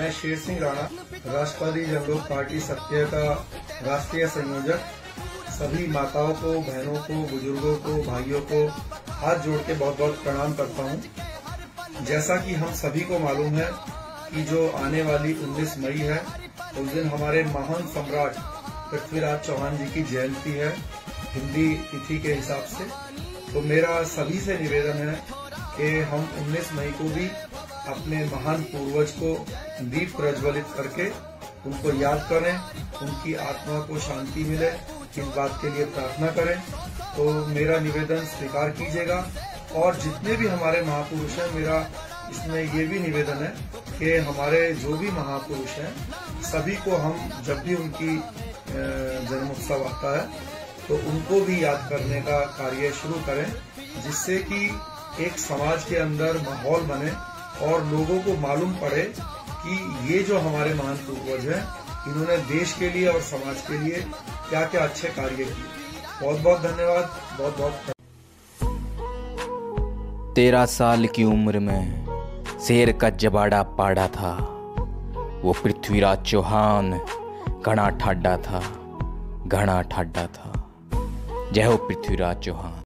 मैं शेर सिंह राणा, राष्ट्रवादी जनलोक पार्टी सत्य का राष्ट्रीय संयोजक। सभी माताओं को, बहनों को, बुज़ुर्गों को, भाइयों को हाथ जोड़ के बहुत बहुत प्रणाम करता हूँ। जैसा कि हम सभी को मालूम है कि जो आने वाली 19 मई है, उस दिन हमारे महान सम्राट पृथ्वीराज चौहान जी की जयंती है, हिंदी तिथि के हिसाब से। तो मेरा सभी से निवेदन है कि हम 19 मई को भी अपने महान पूर्वज को दीप प्रज्वलित करके उनको याद करें, उनकी आत्मा को शांति मिले, इस बात के लिए प्रार्थना करें। तो मेरा निवेदन स्वीकार कीजिएगा और जितने भी हमारे महापुरुष हैं, मेरा इसमें ये भी निवेदन है कि हमारे जो भी महापुरुष हैं, सभी को हम जब भी उनकी जन्मोत्सव आता है तो उनको भी याद करने का कार्य शुरू करें, जिससे कि एक समाज के अंदर माहौल बने और लोगों को मालूम पड़े कि ये जो हमारे महान पूर्वज हैं, इन्होंने देश के लिए और समाज के लिए क्या क्या अच्छे कार्य किए। बहुत बहुत धन्यवाद बहुत बहुत तेरह साल की उम्र में शेर का जबाड़ा पाड़ा था। वो पृथ्वीराज चौहान घना ठाडा था, घना ठाडा था। जय हो पृथ्वीराज चौहान।